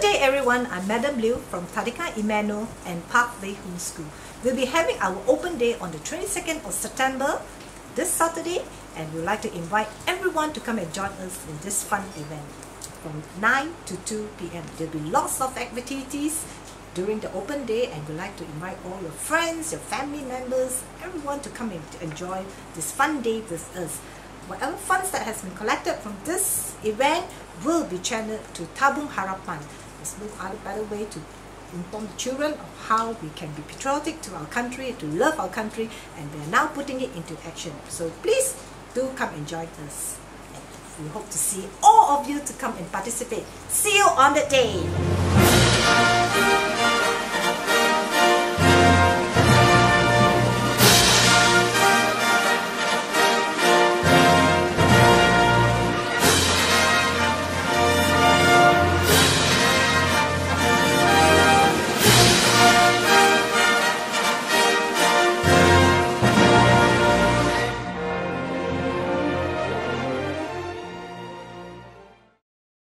Good day everyone, I'm Madam Liu from Tadika Emmanuel and Pathway Homeschool. We'll be having our open day on the 22nd of September, this Saturday, and we'd like to invite everyone to come and join us in this fun event from 9 to 2 p.m. There'll be lots of activities during the open day and we'd like to invite all your friends, your family members, everyone to come and enjoy this fun day with us. Whatever funds that has been collected from this event will be channeled to Tabung Harapan. There's no other better way to inform the children of how we can be patriotic to our country, to love our country, and we are now putting it into action. So please do come and join us. And we hope to see all of you to come and participate. See you on the day.